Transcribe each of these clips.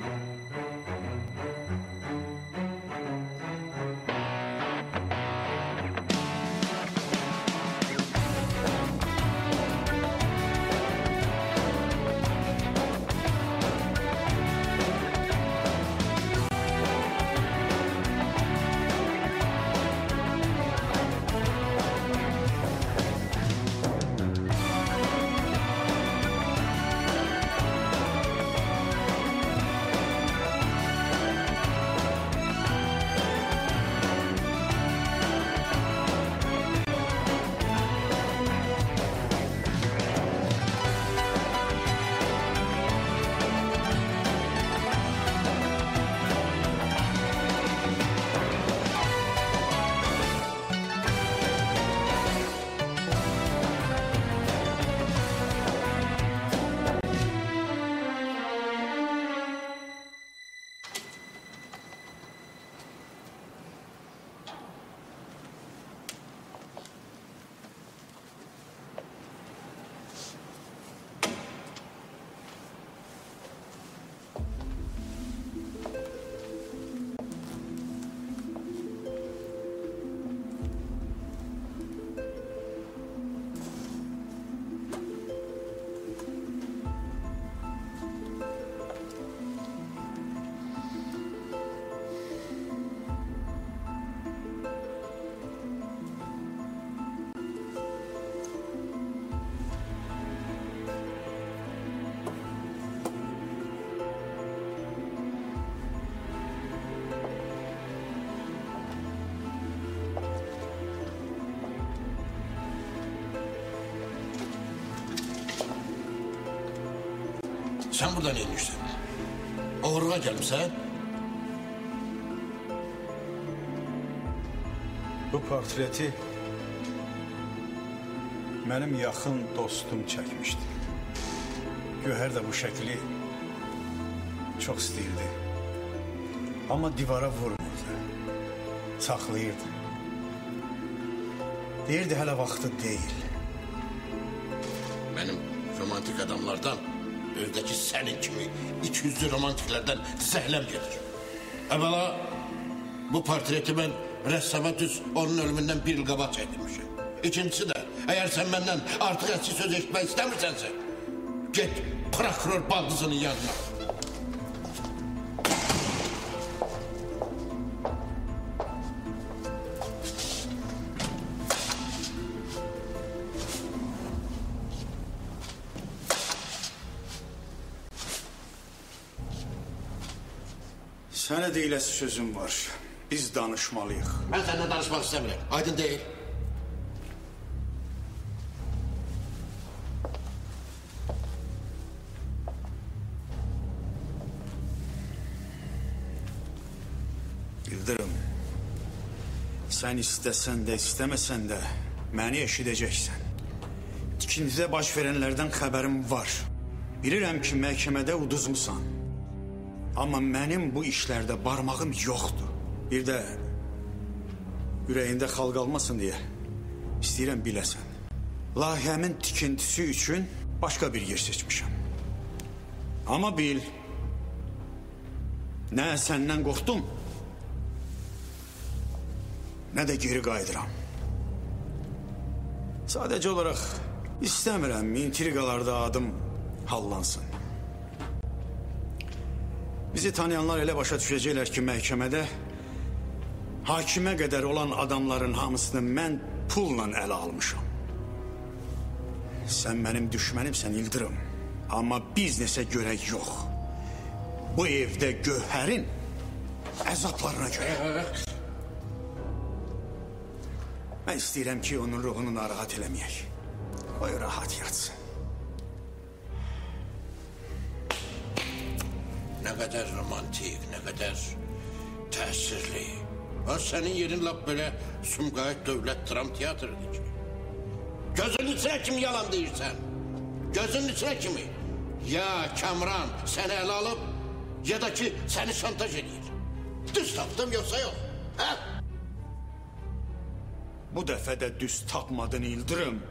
you Sen burada ne enişte? Oğurluğa gelmişsin. Bu portreti benim yakın dostum çekmişti. Göher de bu şekli çok istəyirdi. Ama divara vurmurdu. Saxlayırdı. Deyirdi hələ vaxtı değil. Benim romantik adamlardan özdeki senin kimi iki yüzlü romantiklerden zehlem gelir. Evvela bu portreti ben ressama düz onun ölümünden bir yıl qabaq çektirmişim. İkincisi de eğer sen benden artık eski söz eşitmek istemirsense git prokuror baldızının yanına. Deyiləsi sözüm var. Biz danışmalıyıq. Ben seninle danışmak istemiyorum. Aydın değil. Yıldırım, sən istəsən də, istəməsən də məni eşidəcəksən. Tikintidə baş verənlərdən xəbərim var. Bilirəm ki, məhkəmədə uduzmusan. Amma mənim bu işlərdə barmağım yoxdur. Bir də ürəyində xal qalmasın deyə istəyirəm biləsən. Layihəmin tikintisi üçün başqa bir yer seçmişəm. Amma bil, nə səndən qorxdum, nə də geri qayıdıram. Sadəcə olaraq istəmirəm intriqalarda adım hallansın. Bizi tanıyanlar elə başa düşəcəklər ki, məhkəmədə hakimə qədər olan adamların hamısını mən pulla ələ almışam. Sən mənim düşmənimsən İldırım. Amma biznesə görə yox. Bu evdə Gövhərin əzablarına görə. Mən istəyirəm ki, onun ruhunu narahat eləməyək. Qoy rahat yatsın. Ne kadar romantik, ne kadar tesirli. Ha senin yerin lap böyle Sumgayet Devlet Dram Tiyatro'dur ki. Gözünün içine kim yalan değilsen? Gözünün içine kimi? Ya Kamran seni ele alıp ya da ki seni şantaj ediyor. Düz taptım yoksa yok. Ha? Bu dəfə də düz tapmadın İldırım.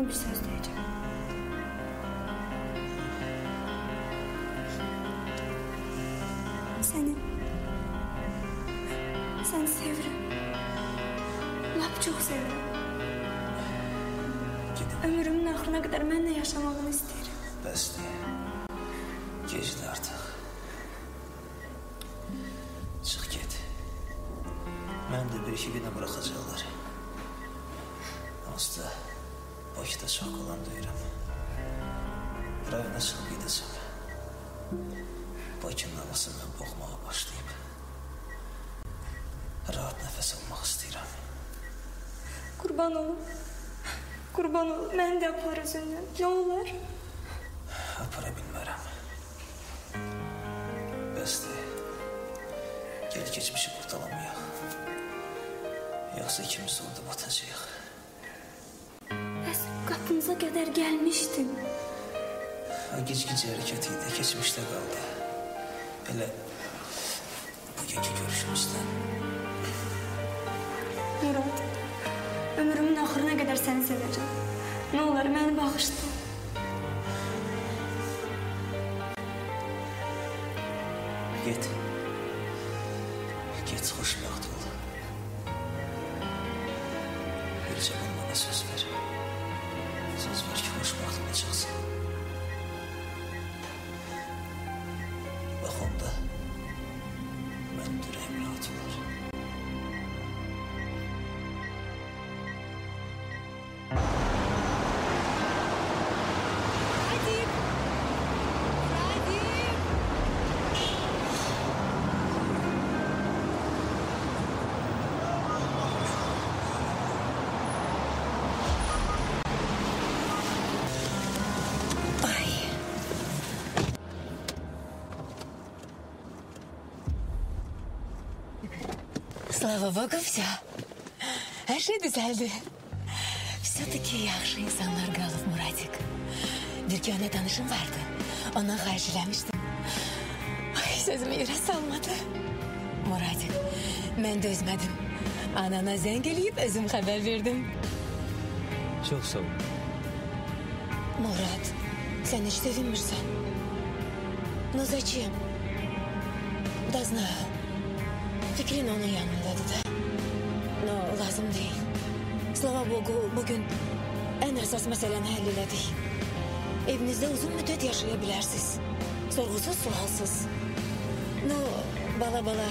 Sana bir söz diyeceğim. Seni... Seni seviyorum. Lap çok seviyorum. Ömrümün axırına kadar benimle yaşamağını isterim. Bəsdir. Gecdir artıq. Çıx get. Mən də bir iki günə buraxacaqlar. Rayona çıxıb gedəcəm. Bakının havasından boğmağa başlayıb. Rahat nəfəs almaq istəyirəm. Kurban olun. Kurban olun. Beni de apar özündən. Ne olur? Apara bilmərəm. Bəsdir. Gel keçmişi qurtalamayaq. Yoxsa ikimiz orada batacağıq. Bəs qapınıza kadar gelmiştim. Ha, Gec-gec hərəkət idi, keçmişdə qaldı. Elə bugünkü görüşümüzdən. Murat, ömrümün axırına kadar seni seveceğim. Ne olur beni bağışla. Get. Get, xoşbəxt ol. Bircə mənə söz ver. Слава Богу, все. Her şey düzeldi. Все-таки yaxşı insanlar qalıb Muradik. Bir köhnə tanışım vardı. Ondan xahiş eləmişdim. Ay, sözümü yerə salmadı. Muradik, mən dözmədim. Anana zəng eləyib özüm xəbər verdim. Çox sağ ol. Murad, sen hiç sevinmirsən. Но зачем? Да знаю. Fikrin onun yanındadır da. No, lazım değil. Slava Bogu bugün en esas meseleni halleledik. Evinizde uzun müddet yaşayabilirsiniz. Sorgusuz sualsız. No, bala bala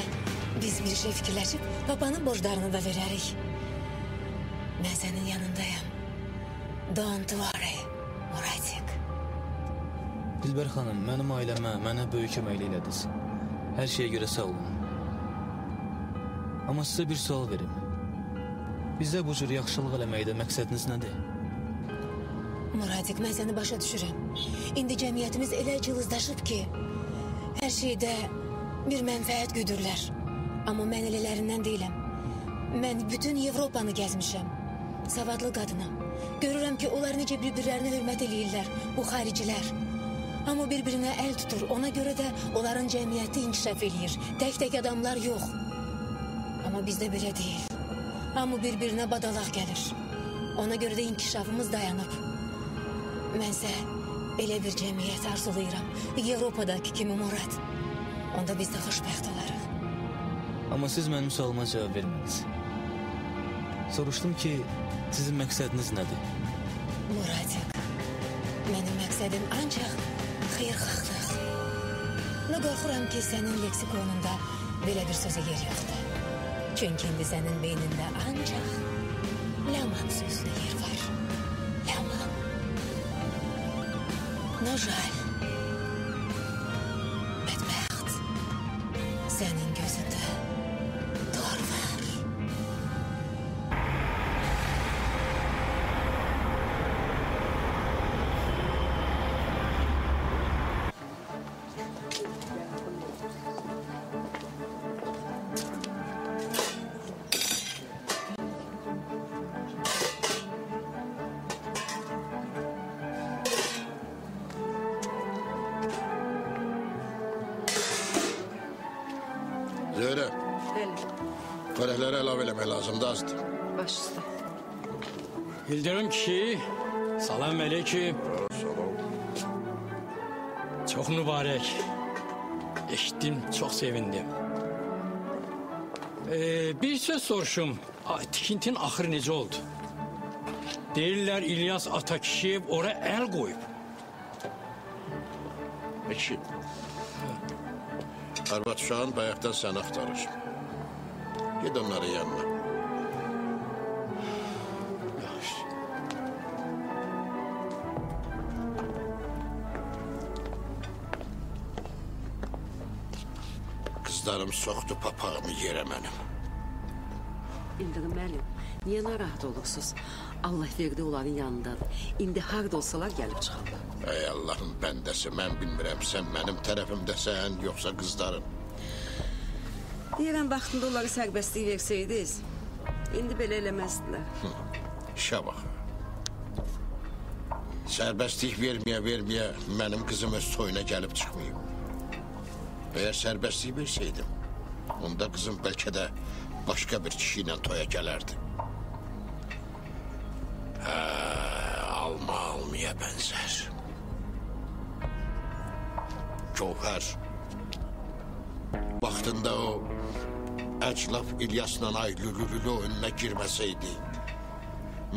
biz bir şey fikirleşip babanın borçlarını da vererik. Ben senin yanındayım. Don't worry, Muradik. Dilbər xanım, mənim ailəmə, mənə böyük köməklik elədiniz. Hər şeyə görə sağ olun. Amma sizə bir sual verim. Bizə bu cür yaxşılıq eləməkdə məqsədiniz nədir? Muradik, mən səni başa düşürəm. İndi cəmiyyətimiz elə cılızdaşıb ki, hər şeydə bir mənfəət güdürlər. Amma mən elələrindən deyiləm. Mən bütün Avropanı gəzmişəm. Savadlı qadınam. Görürəm ki, onlar necə bir-birlərinə hörmət eləyirlər, bu xaricilər. Amma bir-birinə əl tutur. Ona görə də onların cəmiyyəti inkişaf eləyir. Tək-tək adamlar yox. Amma bizdə belə deyil. Hamı bir-birinə badalaq gəlir. Ona görə də inkişafımız dayanıb. Mənsə elə bir cəmiyyət arzulayıram. Avropadakı kimi Murad. Onda biz də xoşbəxt olarıq. Amma siz mənim sualıma cavab vermədiniz. Soruşdum ki, sizin məqsədiniz nədir? Muradik, mənim məqsədim ancaq xeyirxahlıq. Nə qorxuram ki, sənin leksikonunda belə bir sözə yer yoxdur. Çünkü senin beyninde ancak Laman sözüne yer var. Laman. Nojal. Xörəkləri əlavə eləmək lazımdır, azdır. baş üstə. Bildirim ki, Salam aleyküm. Çok mübarek. Eşittim, çok sevindim. Ee, bir söz soruşum. Tikintin ahırı necə oldu? Deyirlər İlyas Atakişiyev ora el koyup. Peki. Arvat uşağın bayaqdan səni axtarır. Git onların yanına. Kızlarım soktu papağımı yere benim. İndi müəllim, niyə narahat olursunuz? Allah verdi onların yanındadır. İndi harda olsalar gəlib çıxarlar. Ey Allah'ın bendesi ben bilmirəm sen benim tarafımdasan yoksa kızlarım. Deyirəm vaxtında onları sərbəstlik versəydiniz, indi belə eləməzdilər. İşə bax. Sərbəstlik verməyə verməyə mənim qızım öz toyuna gəlib çıxmayıb. Əgər sərbəstlik versəydim, onda qızım bəlkə də başqa bir kişi ilə toya gələrdi. Hə, alma almaya bənzər. Gövhər. Vaxtında o Əclaf İlyas Nanay lülülülü önüne girmeseydi,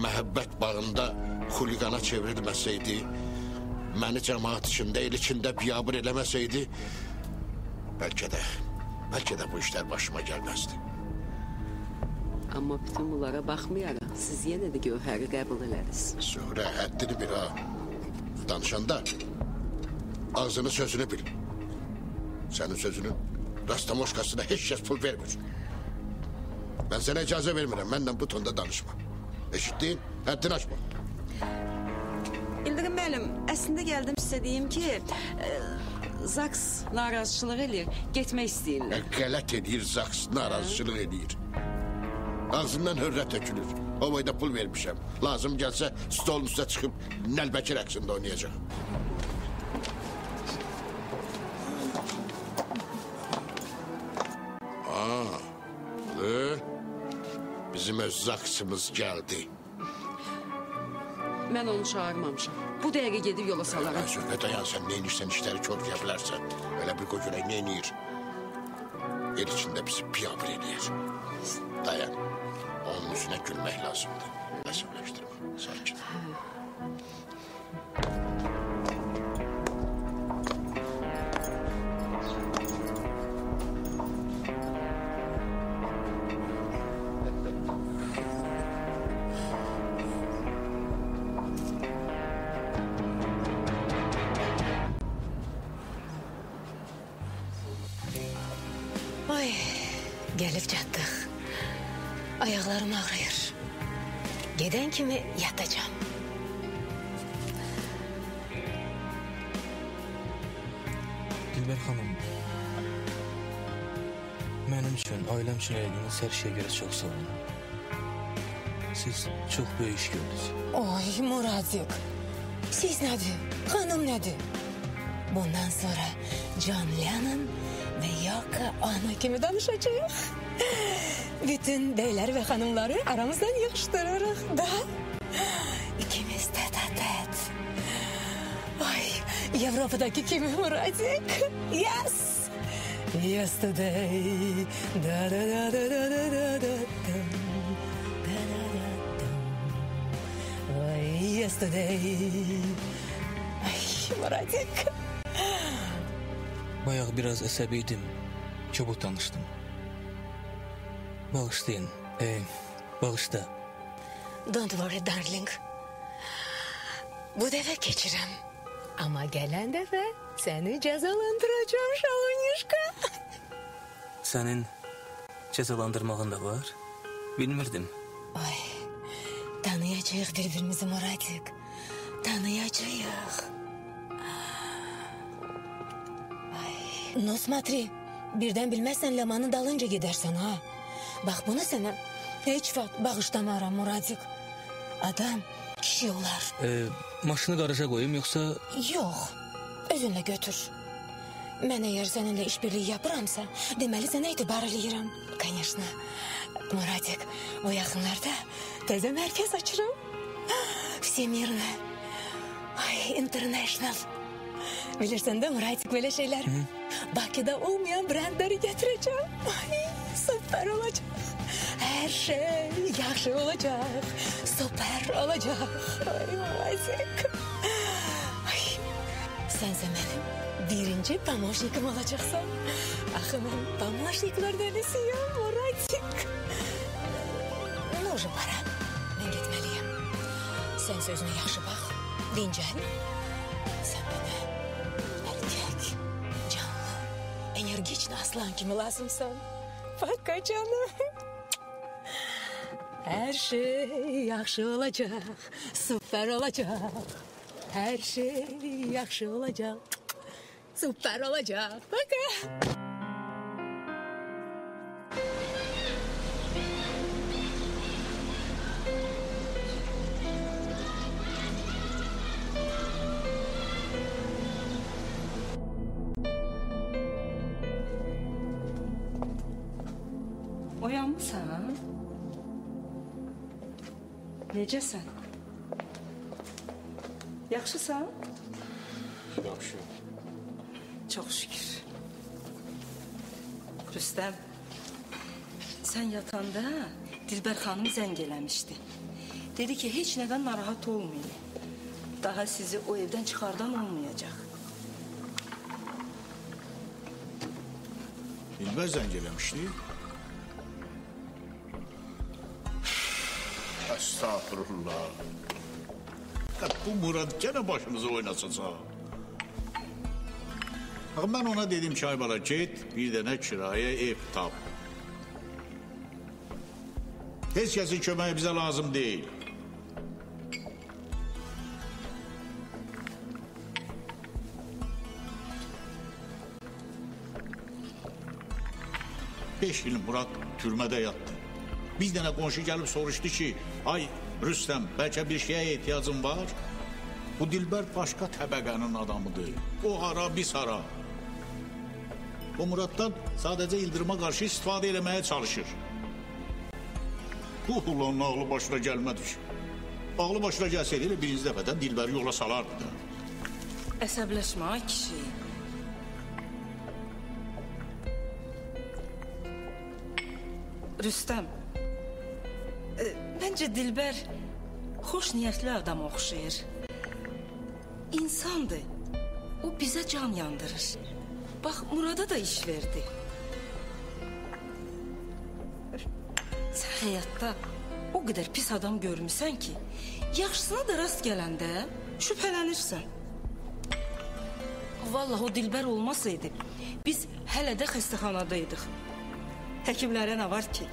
mehabbet bağında huligana çevrilmeseydi, məni cemaat içinde, el içinde biyabır eləməseydi, belki de, belki de bu işler başıma gelmezdi. Ama bütün bunlara bakmayarak siz yine de Gövher'i kabul ederiz. Sonra haddini bil ha. Danışanda ağzını sözünü bil. Senin sözünün rastamoşkasına hiç şey pul vermiyorsun. Mən sənə icazə vermirəm, mənlə bu tonda danışma. Eşitdin? Həddini aşma. İldirim müəllim, əslində gəldim sizə deyim ki, e, Zaks narazıçılıq eləyir, getmək istəyirlər. Qələt edir, zaks, narazıçılıq edir. Ağzından hörrət tökülür. O boyda pul vermişəm. Lazım gəlsə stolun üstə çıxıb Nəlbəki rəqsində oynayacaq. bizim öz geldi. Ben onu çağırmamışım. Bu değeri gelir yola salarım. Ben dayan sen neyin işten işleri çok yapılarsa. Öyle bir kocuğuna neyin yiyir? El içinde bizi piyabır eleyir. Dayan. Onun yüzüne gülmek lazımdı. Ben söyleştirme. Sakin. Ay gelip çattık. Ayaklarım ağrıyor. Geden kimi yatacağım. Dilber Hanım. Benim için, ailem için eğildiğiniz her şeye göre çok sağ olun. Siz çok büyük iş gördünüz. Ay Muratcık. Siz nedir? Hanım nedir? Bundan sonra Can Lennon ve Yoko Ono kimi danışacağıq. Bütün beyler ve hanımları aramızdan yığıştırırıq da. İkimiz tet tet. Ay, Avrupa'daki kimi Muradik? Yes! Yesterday. Da da da da da da da da. Da yesterday. Ay, Muradik. Bayağı biraz əsəbiydim. Çabuk tanıştım. Bağışlayın. Ee, bağışla. Don't worry darling. Bu defa geçirem. Ama gelen defa seni cezalandıracağım Şalonyuşka. Senin cezalandırmağın da var. Bilmirdim. Ay, tanıyacağız birbirimizi Murat'ık. Tanıyacağız. Ay, no смотри. Birdən bilməzsən Lamanın dalınca gedərsən ha. Bax bunu sənə heç vaxt bağışlamaram Muradik. Adam kişi olar. E, maşını qaraja qoyum yoxsa Yox, özünlə götür. Mən əgər səninlə işbirliyi yapıramsa, deməli sənə etibar eləyirəm. Конечно. Muradik, bu yaxınlarda təzə mərkəz açıram. Всемирно. Ay international. Bilirsən də Muraytik belə şeylər. Bakıda olmayan brendleri getireceğim. Ay, süper olacak. Her şey yaxşı olacak. Süper olacak. Ay Muraytik. Ay, sənsə mənim birinci pamoşnikim olacaqsan. Axı mən pamoşniklər dəlisiyim Muraytik. Nə olacaq para? Mən getməliyim. Sən sözünə yaxşı bax. Dincəl. Enerjik aslan kimi lazımsan. Fakat canım. Her şey yaxşı olacak, süper olacak. Her şey yaxşı olacak, süper olacak. Bakın. Necəsən? Yaxşısan? Yaxşı. Çox şükür. Rüstəm, sən yatanda Dilbər xanım zəng eləmişdi. Dedi ki, heç nədən narahat olmayın. Daha sizi o evdən çıxardan olmayacaq. Dilber zəng eləmişdi. Estağfurullah. Ya bu Murat gene başımıza oynasın Bakın ben ona dedim ki Aybala git bir tane kiraya ev tap. Heç kəsin köməyi bizə lazım değil. Beş yıl Murat türmədə yatdı. Bir dənə qonşu gəlib soruşdu ki, ay Rüstəm, bəlkə bir şeyə ehtiyacın var? Bu Dilbər başqa təbəqənin adamıdır. O hara, biz hara. O Muratdan sadəcə İldırıma qarşı istifadə eləməyə çalışır. Bu ulan ağlı başına gəlmədi ki. Ağlı başına gəlsəydi elə birinci dəfədən Dilbəri yola salardı da. Əsəbləşmə ay kişi. Rüstəm, e, məncə Dilbər xoş niyyətli adam oxşayır. İnsandır. O bizə can yandırır. Bax Murada da iş verdi. Sən həyatda o qədər pis adam görmüsən ki, yaxşısına da rast gələndə şübhələnirsən. Vallahi o Dilbər olmasaydı, biz hələ də xəstəxanadaydıq. Həkimlərə nə var ki?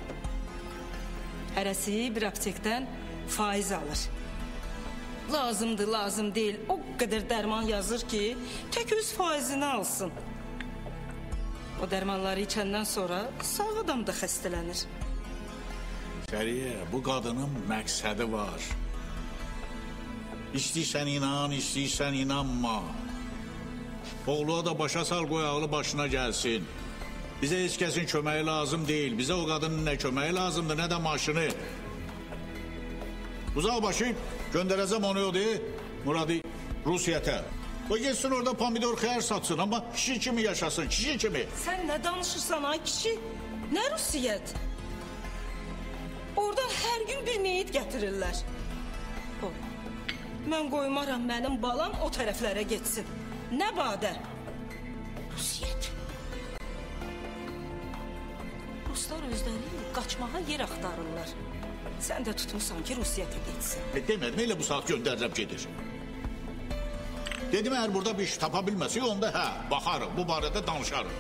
Hərəsi bir aptekdən faiz alır. Lazımdır, lazım deyil. O qədər dərman yazır ki, tək öz faizini alsın. O dərmanları içəndən sonra sağ adam da xəstələnir. Səriyə, bu qadının məqsədi var. İstəyirsən inan, istəyirsən inanma. Oğluğa da başa sal qoy ağlı başına gəlsin. Bizə heç kəsin köməyi lazım deyil. Bizə o qadının nə köməyi lazımdır, nə də maşını. Uzaq başı göndərəcəm onu o deyil, Muradı Rusiyyətə. O getsin orada pomidor xəyər satsın, amma kişi kimi yaşasın, kişi kimi. Sən nə danışırsan ay kişi? Nə Rusiyyət? Oradan hər gün bir meyit gətirirlər. O, Mən qoymaram mənim balam o tərəflərə getsin. Nə badə? Rusiyyət. Ruslar özləri qaçmağa yer axtarırlar. Sən də tutmusan ki, Rusiyyətə getsin. E, demədim, elə bu saat göndərirəm gedir. Dedim, əgər burada bir iş tapa bilməsək, onda hə, baxarıq, bu barədə danışarıq.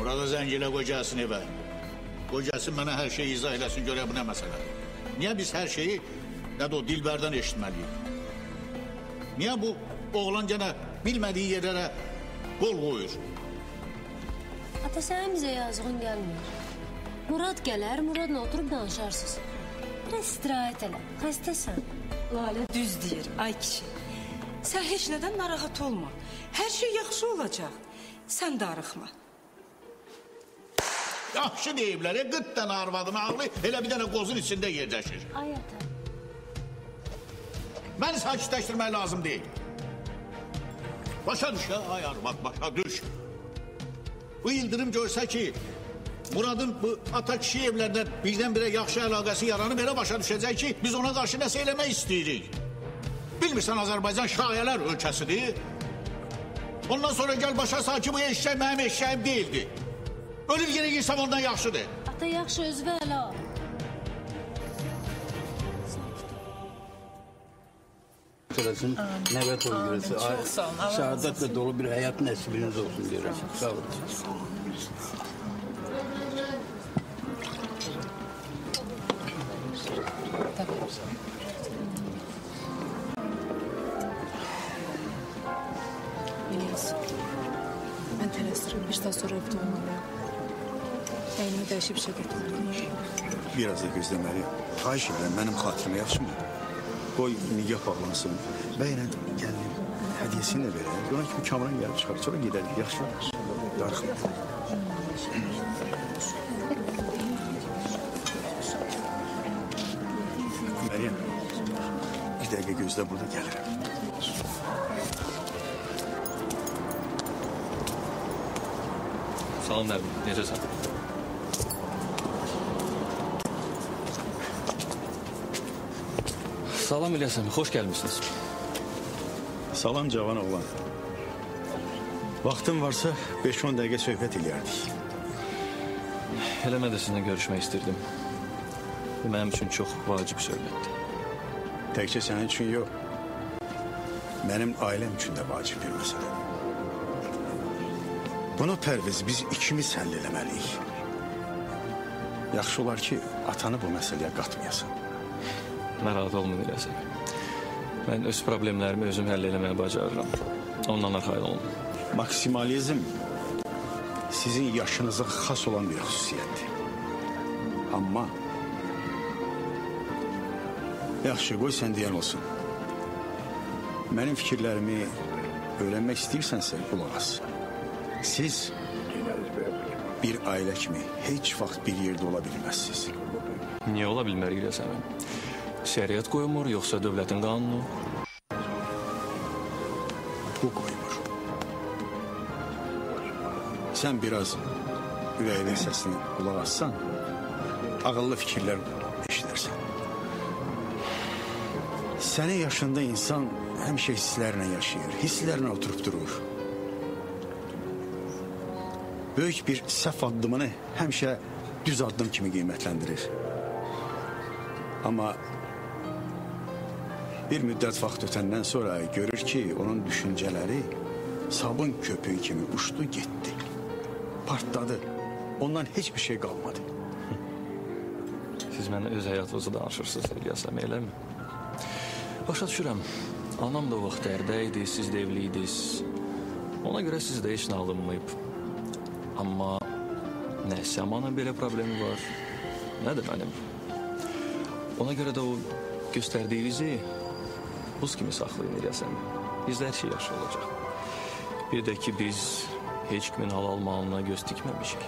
Burada qoy gəlsin evə. Gəlsin mənə hər şeyi izah eləsin, görə bu nə məsələdir. Niyə biz hər şeyi, nə də o Dilbərdən eşitməliyik? Niyə bu oğlan gənə bilmədiyi yerlərə qol qoyur? Ata sənin bizə yazığın gəlmir. Murad gələr, Muradla oturub danışarsınız. Biraz istirahət elə. Xəstəsən. Lalə düz deyir, ay kişi. Sən heç nədən narahat olma. Hər şey yaxşı olacaq. Sən darıxma. Yaxşı deyiblər, e, 40 dənə arvadın ağlı elə bir dənə qozun içində yerləşir. Ay ata. Məni sakitləşdirmək lazım deyil. Başa düş ya, ay arvad, başa düş. Bu Yıldırım görsə ki, Muradın bu ata kişi evlərdən birdən-birə yaxşı əlaqəsi yaranıb elə başa düşəcək ki, biz ona qarşı nəsə eləmək istəyirik. Bilmirsən Azərbaycan şayələr ölkəsidir. Ondan sonra gəl başa sal ki, bu eşək mənim eşəyim deyildi. Ölüb yerə girsəm ondan yaxşıdır. Ata yaxşı özünü ələ al. Sırasın Nəvət Olgürəsi. Çox sağ olun, Səadətlə dolu bir həyat nəsibiniz olsun deyirəm. Sağ olun. Mən tələsdirəm. Bir saat sonra evdə olmalıyam. Əynimi dəyişib işə getməliyim. Biraz da gözləməliyəm. Xahiş edirəm, mənim xatirimə yaxşımı? Qoy nigah bağlansın. Bəylə gəlinim hədiyyəsini də verək. Ona kimi Kamran gəlib çıxar, sonra gedərik. Yaxşı? Darıxma. Məryəm, bir dəqiqə gözlə burada gəlirəm. Salam Nəbi, necəsən? Salam İlyas əmi, xoş. Salam cavan oğlan. Vaxtın varsa 5-10 dəqiqə söhbət eləyərdik. Elə mən də sizinlə görüşmək istirdim. Bu mənim üçün çox vacib söhbətdir. Təkcə sənin üçün yox. Mənim ailəm üçün də vacib bir məsələdir. Bunu Pərviz biz ikimiz həll eləməliyik. Yaxşı olar ki, atanı bu məsələyə qatmayasan. Narahat olmayın əmi. Mən öz problemlərimi özüm həll eləməyə bacarıram. Ondan arxayın olun. Maksimalizm sizin yaşınıza xas olan bir xüsusiyyətdir. Amma yaxşı qoy sən deyən olsun. Mənim fikirlərimi öyrənmək istəyirsənsə qulaq as. Siz bir ailə kimi heç vaxt bir yerdə ola bilməzsiniz. Niyə ola bilmər İlyas əmi? Şəriət qoymur, yoxsa dövlətin qanunu? Bu qoymur. Sən biraz ürəyinin səsini qulaq assan, ağıllı fikirlər eşidərsən. Sənin yaşında insan həmişə hisslərlə yaşayır, hisslərlə oturub durur. Böyük bir səhv addımını həmişə düz addım kimi qiymətləndirir. Amma bir müddət vaxt ötəndən sonra görür ki, onun düşüncələri sabun köpüğü kimi uçdu getdi. Partladı. Ondan heç bir şey qalmadı. Siz mənə öz həyatınızı danışırsınız İlyas əmi, eləmi? Başa düşürəm. Anam da o vaxt dərdə idi, siz də evli idiniz. Ona görə sizdə heç nə alınmayıb. Amma nə Səmanın belə problemi var, nə də mənim. Ona görə də o göstərdiyinizi buz kimi saxlayın əmi. Bizdə hər şey yaxşı olacaq. Bir də ki, biz heç kimin halal malına göz dikməmişik.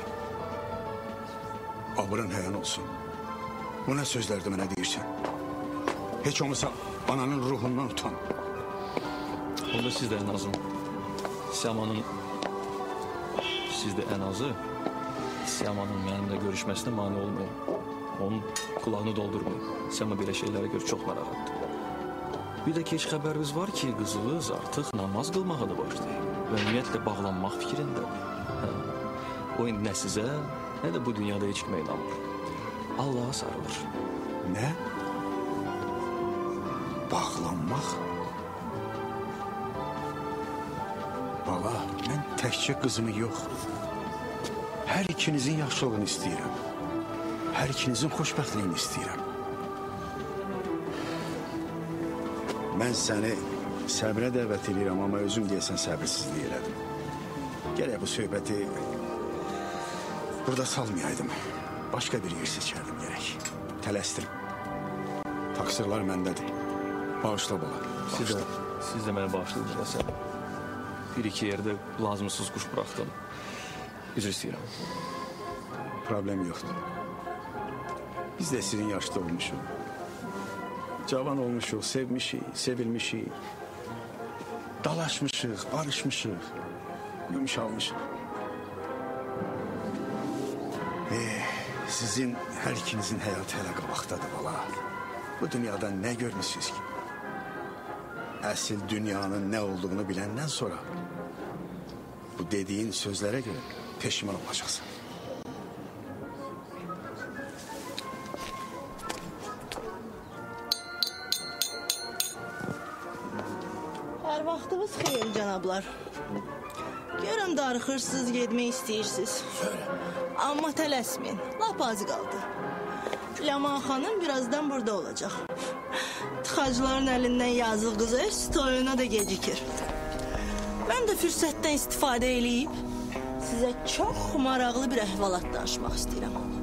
Abrın həyan olsun. Bu nə sözlərdir mənə deyirsən? Heç olmasa ananın ruhundan utan. Onda siz də ən azın Siyamanın siz də ən azı Siyamanın mənimlə görüşməsinə mane olmayın. Onun kulağını doldurmayın. Siyama belə şeylərə görə çox narahatdır. Bir də ki, heç xəbəriniz var ki, qızınız artıq namaz qılmağa da başlayıb və ümumiyyətlə bağlanmaq fikrindədir. Hə. O indi nə sizə, nə də bu dünyada heç kimə inanmır. Allaha sarılır. Nə? Bağlanmaq? Bala, mən təkcə qızımı yox, hər ikinizin yaxşılığını istəyirəm. Hər ikinizin xoşbəxtliyini istəyirəm. Mən səni səbrə dəvət edirəm, amma özüm deyəsən səbirsizlik elədim. Gərək bu söhbəti burada salmayaydım. Başqa bir yer seçərdim gərək. Tələsdirim. Taksirlər məndədir. Bağışla bala. Siz də, siz də məni bağışlayın eləsən. Bir iki yerdə lazımsız quş buraxdım. Üzr istəyirəm. Problem yoxdur. Biz də sizin yaşda olmuşuq. Cavan olmuşuq, sevmişik, sevilmişik. Dalaşmışıq, barışmışıq. Yumuşalmışıq. Eh, sizin hər ikinizin həyatı hələ qabaqdadır bala. Bu dünyada nə görmüsünüz ki? Əsl dünyanın nə olduğunu biləndən sonra bu dediyin sözlərə görə peşman olacaqsan. Darıxırsınız, getmək istəyirsiniz. Amma tələsməyin, lap az qaldı. Ləman xanım birazdan burada olacaq. Tıxacların əlindən yazıq qızı öz toyuna da gecikir. Mən də fürsətdən istifadə eləyib sizə çox maraqlı bir əhvalat danışmaq istəyirəm.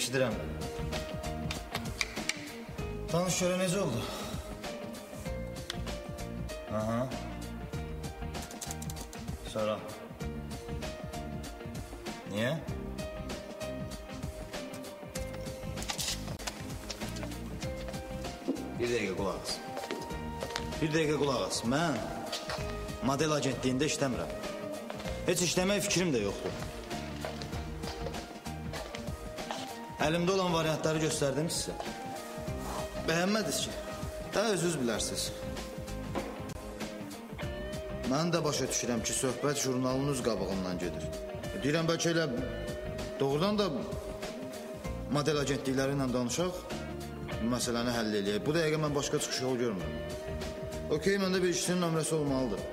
Hı, eşidirəm. Tanış görə necə oldu? Aha. Sonra. Niyə? Bir dəqiqə qulaq as. Bir dəqiqə qulaq as. Mən model agentliyində işləmirəm. Heç işləmək fikrim də yoxdur. Əlimdə olan variantları göstərdim sizə. Bəyənmədiniz ki? Hə, özünüz bilərsiniz. Mən də başa düşürəm ki, söhbət jurnalınız qabığından gedir. Deyirəm, bəlkə elə doğrudan da model agentlikləri ilə danışaq, məsələni həll eləyək. Bu dəqiqə mən başqa çıxış yolu görmürəm. Okey, məndə bir işçinin nömrəsi olmalıdır.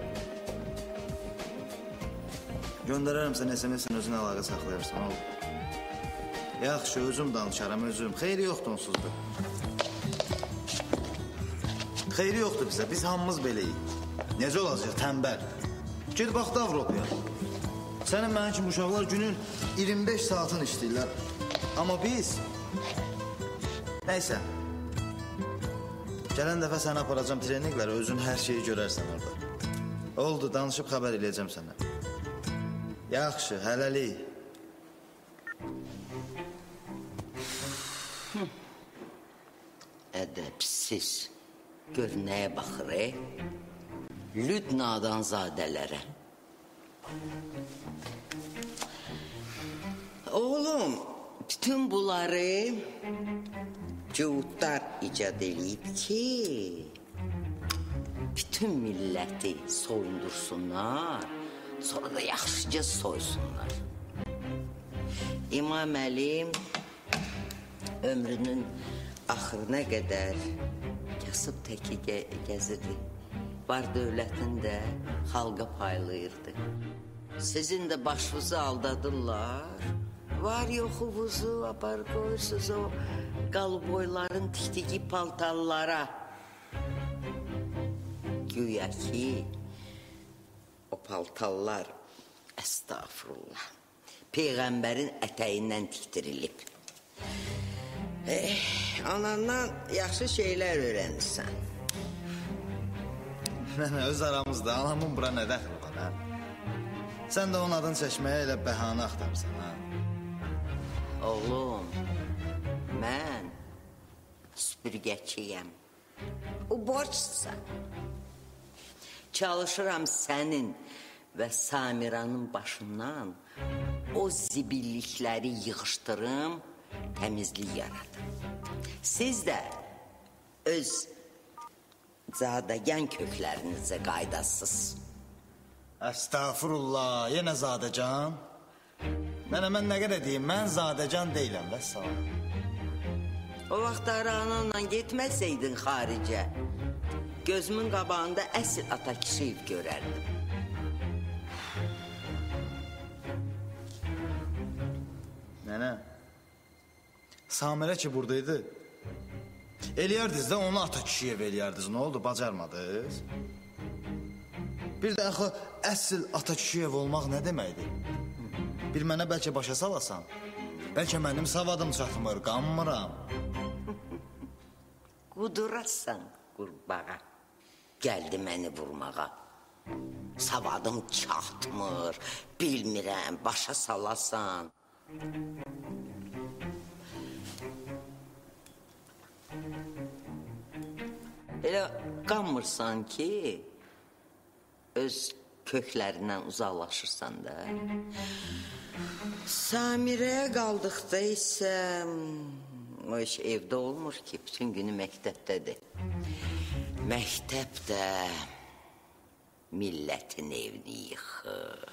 Göndərərəm sən SMS-in özünə əlaqə saxlayarsan, olur. Yaxşı, özüm danışaram, özüm. Xeyri yoxdur onsuz da. Xeyri yoxdur bizə, biz hamımız beləyik. Necə olacaq, tənbəl. Ged bax da Avropaya. Sənin mənim kimi uşaqlar günün 25 saatını işləyirlər. Amma biz... Nəysə. Gələn dəfə səni aparacam treninqlərə, özün hər şeyi görərsən orada. Oldu, danışıb xəbər eləyəcəm sənə. Yaxşı, hələlik. Ədəbsiz. Gör nəyə baxır, e? Lüd nadansazələrə. Oğlum, bütün bunları cüvutlar icad eləyib ki, bütün milləti soyundursunlar, sonra da yaxşıca soysunlar. İmam Əli ömrünün axırına qədər kasıb təki ge gəzirdi. Var dövlətini də xalqa paylayırdı. Sizin də başınızı aldadırlar. Var yoxunuzu apar qoyursunuz o qalboyların tikdiyi paltarlara. Güya ki o paltarlar əstağfurullah. Peyğəmbərin ətəyindən tikdirilib. Eh, anandan yaxşı şeylər öyrənirsən. Nənə, öz aramızda anamın bura nə dəxli var, hə? Sən də onun adını çəkməyə elə bəhanə axtarırsan, hə? Oğlum, mən süpürgəçiyəm. O borçsan. Çalışıram sənin və Samiranın başından o zibillikləri yığışdırım, təmizlik yaradım. Siz də öz zadəgan köklərinizə qaydasız. Əstağfurullah, yenə zadəcan. Nənə, mən nə qədər deyim, mən zadəcan deyiləm, və sağ ol. O vaxtları ananla getməsəydin xaricə, gözümün qabağında əsl ata kişiyib görərdim. Nənə, Samirə ki buradaydı, eləyərdiniz də onu ata kişiyə eləyərdiniz. Nə oldu, bacarmadınız? Bir də axı əsl ata kişiyev olmaq nə deməkdir? Bir mənə bəlkə başa salasan, bəlkə mənim savadım çatmır, qanmıram. Qudurasan qurbağa. Gəldi məni vurmağa. Savadım çatmır, bilmirəm, başa salasan. Elə qanmırsan ki, öz köklərindən uzaqlaşırsan da. Samirəyə qaldıqda isə mm, o iş evdə olmur ki, bütün günü məktəbdədir. Məktəb də millətin evini yıxır.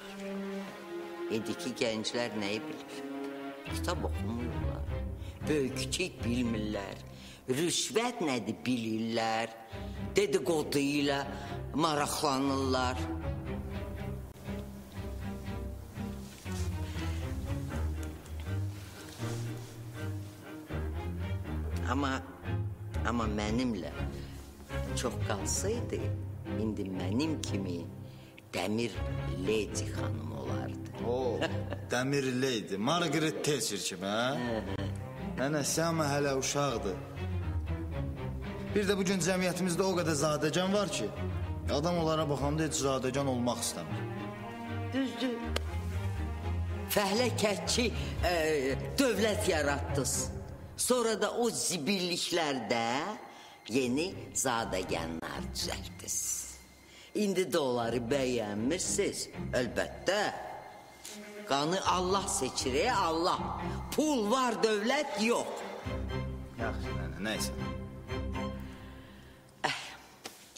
İndiki gənclər nəyi bilir? Kitab oxumurlar. Böyük-kiçik bilmirlər. Rüşvət nədir bilirlər. Dedikodu ilə maraqlanırlar. Amma amma mənimlə çox qalsaydı, indi mənim kimi Dəmir Lady xanım olardı. O, Dəmir Lady, Margaret Thatcher kimi, hə? Nənə, Səma hələ uşaqdır. Bir də bu gün cəmiyyətimizdə o qədər zadəgan var ki, adam onlara baxanda heç zadəgan olmaq istəmir. Düzdür. Fəhlə kətçi e, dövlət yaratdınız. Sonra da o zibilliklərdə yeni zadəganlar düzəltdiniz. İndi də onları bəyənmirsiniz. Əlbəttə. Qanı Allah seçir, ey Allah. Pul var, dövlət yox. Yaxşı, nənə, nəysə.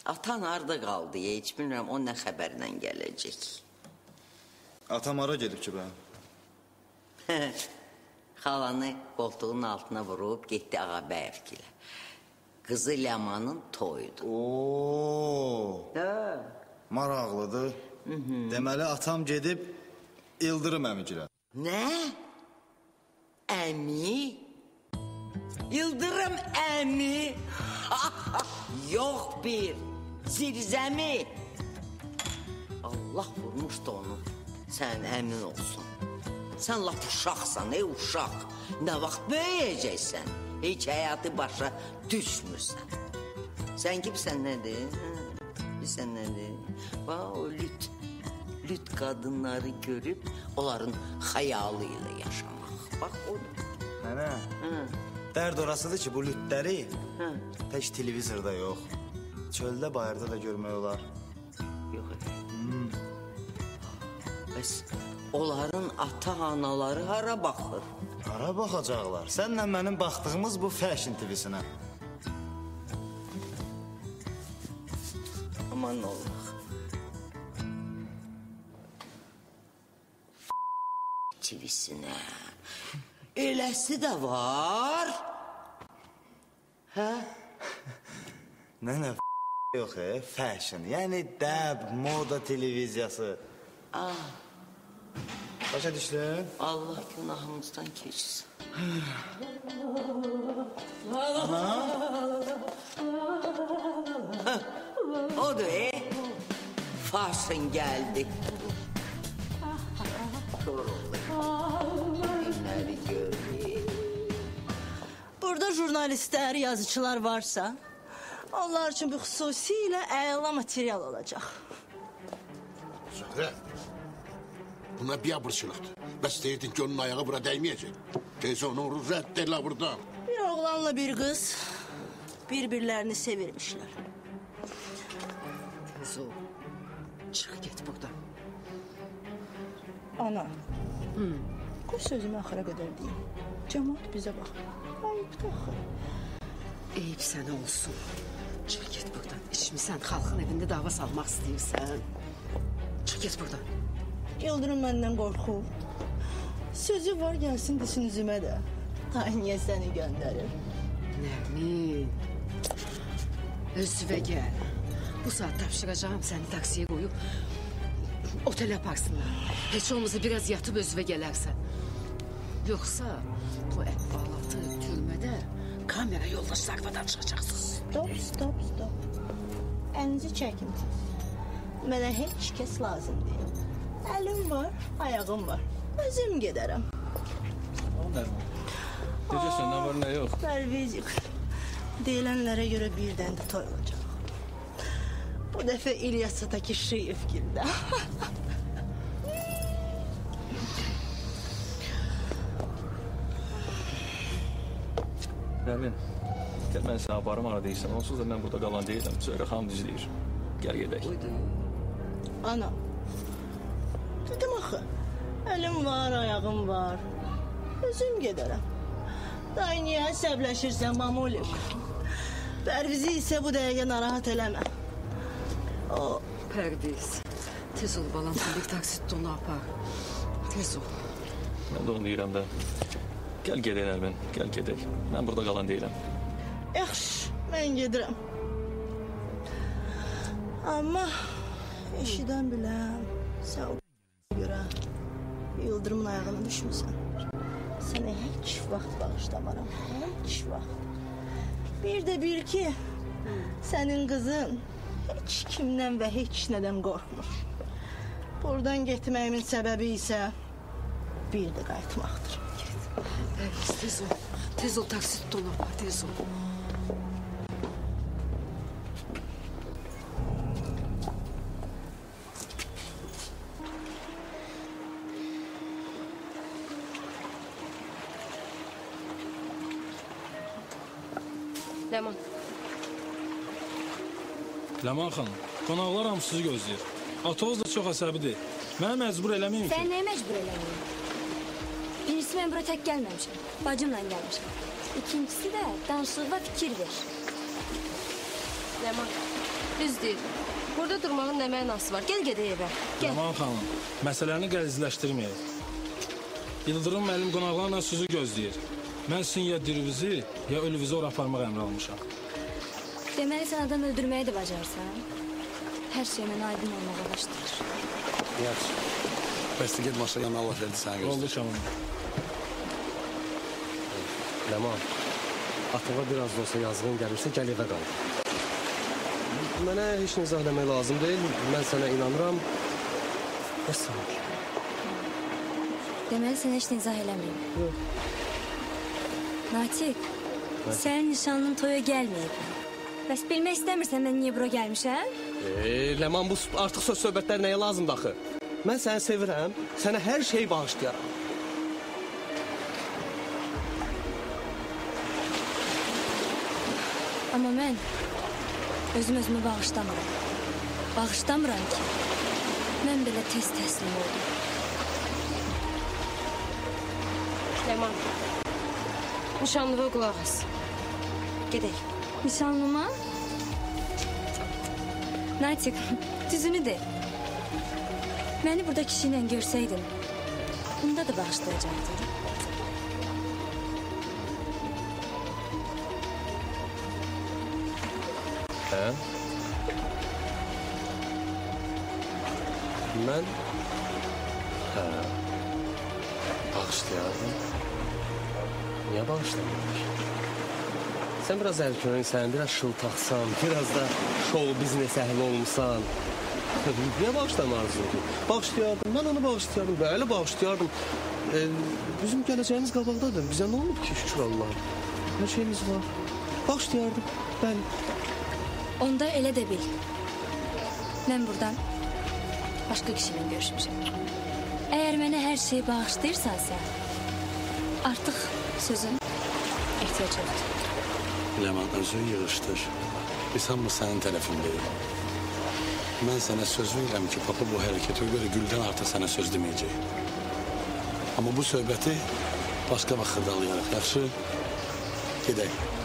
Atan harda qaldı? Heç bilmirəm o nə xəbərlə gələcək. Atam hara gedib ki, bə? Xalanı qoltuğunun altına vurub getdi Ağabəyevgilə. Qızı Ləmanın toyudur. Oo. Hə. Maraqlıdır. Deməli atam gedib İldırım əmigilə. Nə? Əmi? Yıldırım əmi? Yox bir. Zirzəmi. Allah vurmuşdu onu. Sən əmin olsun. Sən lap uşaqsan, ey uşaq. Nə vaxt böyüyəcəksən? Heç həyatı başa düşmürsən. Sən kimsən nədir? Hə, Bilsən nədir? Bax o lüt, lüt qadınları görüb onların xəyalı ilə yaşamaq. Bax odur. Nənə, Hə. dərd orasıdır ki, bu lütləri Hə. tək televizorda yox. Çöldə, bayırda da görmək olar. Yox. Hmm. Bəs onların ata-anaları hara baxır? Hara baxacaqlar? Sənlə mənim baxdığımız bu fashion TV-sinə. Aman Allah. Çivisinə. Eləsi də var. Hə? Nənə, yox, e, fashion. Yəni dəb, moda televiziyası. Ah, Başa düşdün? Allah günahımızdan keçsin. Hə, Odur, e? Fashion geldi. Burada jurnalistlər, yazıçılar varsa, onlar üçün bu xüsusilə əla material olacaq. Zöhrə, buna biabırçılıqdır. Bəs deyirdin ki, onun ayağı bura dəyməyəcək. Tez onu rədd elə buradan. Bir oğlanla bir qız bir-birlərini sevirmişlər. Kuzu, çık git buradan. Ana, qoy sözümü axıra qədər deyim. Cəmaat bizə baxır. Ayıbdır axı. Eyüp sənə olsun. Çık git buradan. İçmisən, xalqın evində dava salmaq istəyirsən. Çık git buradan. Yıldırım məndən qorxur. Sözü var gəlsin desin üzümə də. Ay niyə səni göndərir? Nermin. Özüvə gəl. Bu saat tapşıracağım səni taksiyə qoyub otel aparsınlar. Heç olmazsa biraz yatıp özüvə gələrsən. Yoxsa bu əhvalatı türmədə kamera yolla sarfadan çıxacaqsınız. Stop, stop, stop. Əlinizi çəkin siz. Mənə heç kəs lazım deyil. Əlim var, ayağım var. Özüm gedərəm. Necəsən, nə var, nə yox? Pərvizcik. Deyilənlərə görə birdən də toy olacaq. Bu dəfə İlyas Atakişiyev gildə. Nermin, gel ben sana aparım ara değilsen. Onsuz da ben burada kalan değilim. Söyle xanım düzleyir. Gel gedək. Ana. Dedim axı. Əlim var, ayağım var. Özüm gedərəm. Day niyə əsəbləşirsən mamulik? Pərvizi isə bu dəqiqə narahat eləmə. O Pərviz. Tez ol balam, bir taksit onu apar. Tez ol. Ben de onu deyirəm də. Gel gedək Nermin, gel gedək. Ben burada kalan değilim. Yaxşı, mən gedirəm. Amma eşidən biləm, sən o görə Yıldırımın ayağına düşmüsən. Sənə heç vaxt bağışlamaram, heç vaxt. Bir də bil ki, sənin qızın heç kimdən və heç nədən qorxmur. Buradan getməyimin səbəbi isə bir də qayıtmaqdır. Pərviz, tez ol. Tez ol taksit onu apar, tez ol. Ləman xanım, qonaqlar hamı sizi gözləyir. Atavuz da çox əsəbidir. Məni məcbur eləməyin ki. Sən nəyə məcbur eləməyim? Birincisi mən bura tək gəlməmişəm. Bacımla gəlmişəm. İkincisi də danışıqda fikir ver. Ləman. Düz deyir. Burada durmağın nə mənası var? Gəl gedək evə. Gəl. Ləman xanım, məsələni qəlizləşdirməyək. Yıldırım müəllim qonaqlarla sizi gözləyir. Mən sizin ya dirinizi, ya ölünüzü ora aparmaq əmri almışam. Deməli sən adam öldürməyi də bacarsan. Hər şey mənə aydın olmağa başlayır. Yaxşı. Bəs get maşa yanına Allah verdi sənə göstər. Oldu Şaman. Ləman, atama biraz da olsa yazığın gəlirsə gəl evə qal. Mənə heç nə izah eləmək lazım deyil. Mən sənə inanıram. Vəssalam. Deməli sən heç nə izah eləməyim. Yox. Natiq, sənin nişanlın toya gəlməyib. Bəs bilmək istəmirsən mən niyə bura gəlmişəm? E, Ləman bu artıq söz söhbətlər nəyə lazımdır axı? Mən səni sevirəm, sənə hər şeyi bağışlayaram. Amma mən özüm özümü bağışlamıram. Bağışlamıram ki, mən belə tez təslim oldum. Ləman. Nişanlıva qulaq as. Gedək. Nişanlıma? Natiq, düzünü de. Məni burada kişi ilə görsəydin, bunda da bağışlayacaqdın. Hə? Mən hə. Bağışlayardım. Niyə bağışlamırlar? Sən biraz əlköynsən, biraz şıltaqsan, biraz da show biznes əhli olmusan. Niyə bağışlama arzudur? Bağışlayardım, mən onu bağışlayardım, bəli bağışlayardım. E, bizim gələcəyimiz qabaqdadır. Bizə nə olub ki, şükür Allah. Hər şeyimiz var. Bağışlayardım, bəli. Onda elə də bil. Mən buradan başqa kişi ilə görüşmüşəm. Əgər mənə hər şeyi bağışlayırsansa, artıq sözün ehtiyac yoxdur. Özünü yığışdır. Biz hamı sənin tərəfindəyik. Mən sənə söz verirəm ki, papa bu hərəkətə görə güldən artıq sənə söz deməyəcək. Amma bu söhbəti başqa vaxt xırdalayarıq. Yaxşı? Gedək.